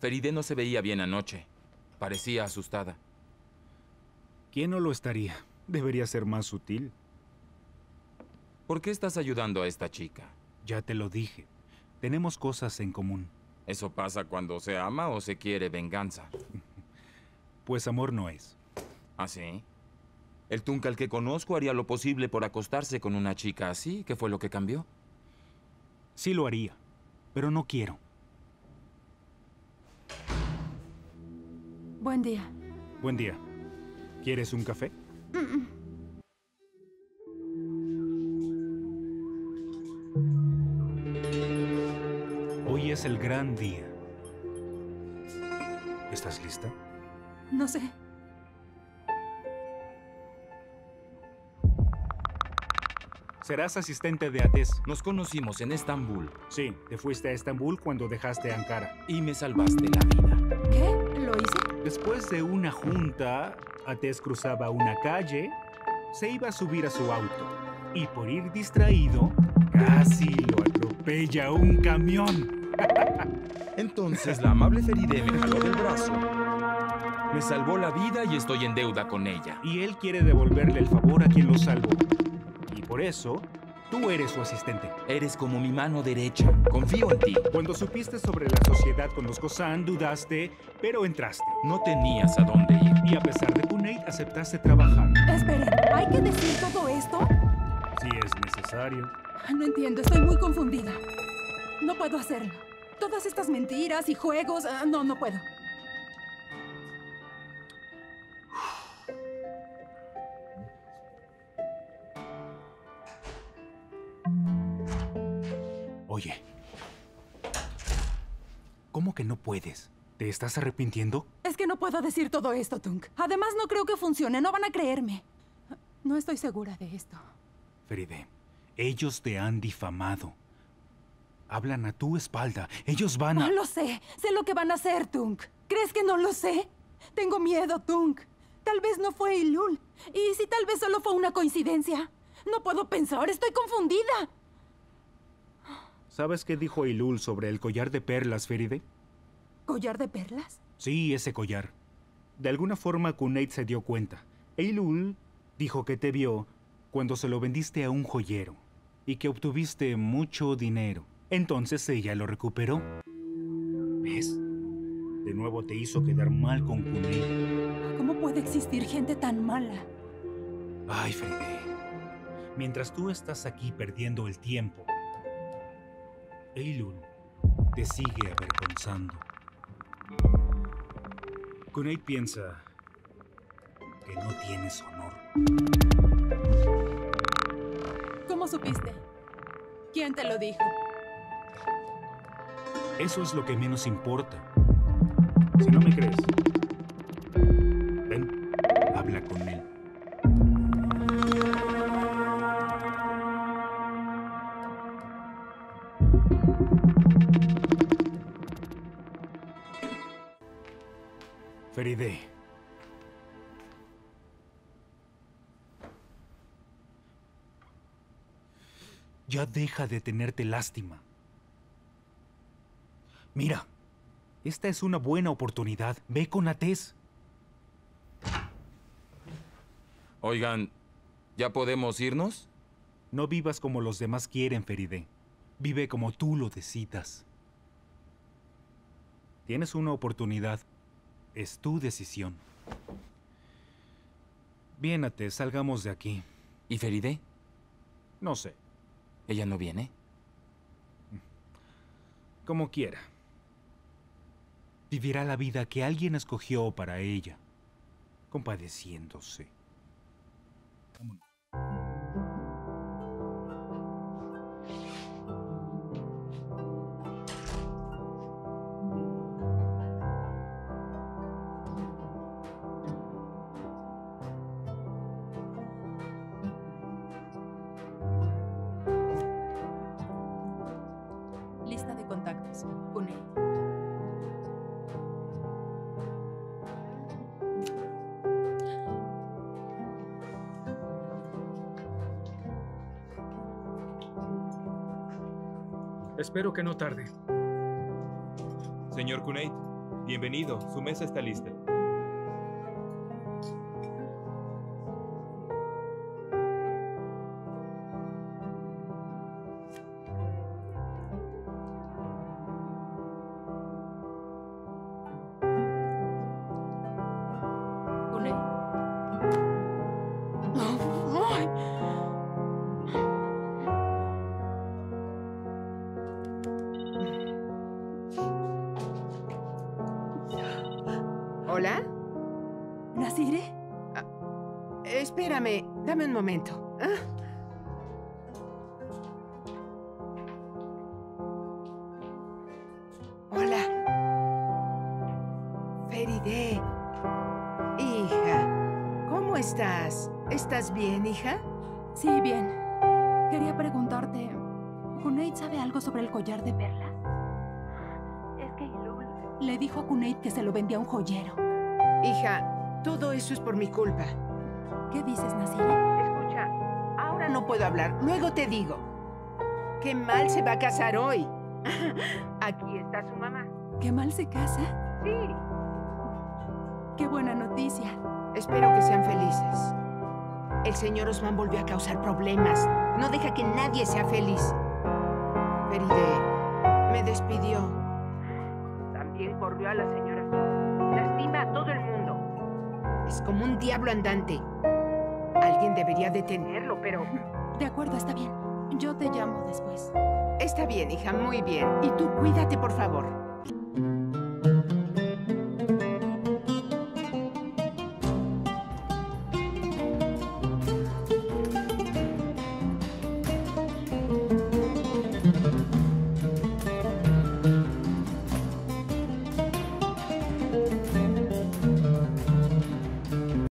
Feride no se veía bien anoche. Parecía asustada. ¿Quién no lo estaría? Debería ser más sutil. ¿Por qué estás ayudando a esta chica? Ya te lo dije. Tenemos cosas en común. ¿Eso pasa cuando se ama o se quiere venganza? Pues amor no es. ¿Ah, sí? El Tunkal que conozco haría lo posible por acostarse con una chica así. ¿Qué fue lo que cambió? Sí lo haría, pero no quiero. Buen día. Buen día. ¿Quieres un café? Hoy es el gran día. ¿Estás lista? No sé. Serás asistente de Ates. Nos conocimos en Estambul Sí, te fuiste a Estambul cuando dejaste Ankara. y me salvaste la vida. ¿Qué? ¿Lo hice? Después de una junta, Ates cruzaba una calle, se iba a subir a su auto y por ir distraído, casi lo atropella un camión. Entonces la amable Feride me jaló del brazo. Me salvó la vida y estoy en deuda con ella. Y él quiere devolverle el favor a quien lo salvó. Y por eso, tú eres su asistente. Eres como mi mano derecha. Confío en ti. Cuando supiste sobre la sociedad con los Kosan, dudaste, pero entraste. No tenías a dónde ir. Y a pesar de Kuneit, aceptaste trabajar. Esperen, ¿hay que decir todo esto? Si es necesario. Ah, No entiendo, estoy muy confundida. No puedo hacerlo. Todas estas mentiras y juegos, ah, no, no puedo. Oye. ¿Cómo que no puedes? ¿Te estás arrepintiendo? Es que no puedo decir todo esto, Tunk. Además, no creo que funcione, no van a creerme. No estoy segura de esto. Feride, ellos te han difamado. Hablan a tu espalda. Ellos van a... No lo sé. Sé lo que van a hacer, Tunk. ¿Crees que no lo sé? Tengo miedo, Tunk. Tal vez no fue Ilul. Y si tal vez solo fue una coincidencia. No puedo pensar, estoy confundida. ¿Sabes qué dijo Ilul sobre el collar de perlas, Feride? ¿Collar de perlas? Sí, ese collar. De alguna forma Kuneit se dio cuenta. Eilul dijo que te vio cuando se lo vendiste a un joyero y que obtuviste mucho dinero. Entonces ella lo recuperó. ¿Ves? De nuevo te hizo quedar mal con Kuneit. ¿Cómo puede existir gente tan mala? Ay, Feride. Mientras tú estás aquí perdiendo el tiempo, Eilul te sigue avergonzando. Kuneit piensa que no tienes honor. ¿Cómo supiste? ¿Quién te lo dijo? Eso es lo que menos importa. Si no me crees, Feride. Ya deja de tenerte lástima. Mira, esta es una buena oportunidad. Ve con Ates. Oigan, ¿ya podemos irnos? No vivas como los demás quieren, Feride. Vive como tú lo decidas. Tienes una oportunidad. Es tu decisión. Bien, Ates, salgamos de aquí. ¿Y Feride? No sé, ¿Ella no viene? como quiera. Vivirá la vida que alguien escogió para ella, compadeciéndose. Kunei. Espero que no tarde. Señor Kuneit, Bienvenido, su mesa está lista. Espérame, dame un momento. Ah. Hola. Feride. Hija, ¿cómo estás? ¿Estás bien, hija? Sí, bien. Quería preguntarte. ¿Kuneid sabe algo sobre el collar de perlas? Es que Ilul le dijo a Kuneid que se lo vendía a un joyero. Hija, todo eso es por mi culpa. ¿Qué dices, Nasire? Escucha, ahora no puedo hablar. Luego te digo. Qué mal se va a casar hoy. Aquí está su mamá. ¿Qué mal se casa? Sí. Qué buena noticia. Espero que sean felices. El señor Osman volvió a causar problemas. No deja que nadie sea feliz. Feride me despidió. También corrió a la señora. Lastima a todo el mundo. Es como un diablo andante. Alguien debería detenerlo, pero... De acuerdo, está bien. Yo te llamo después. Está bien, hija, muy bien. Y tú cuídate, por favor.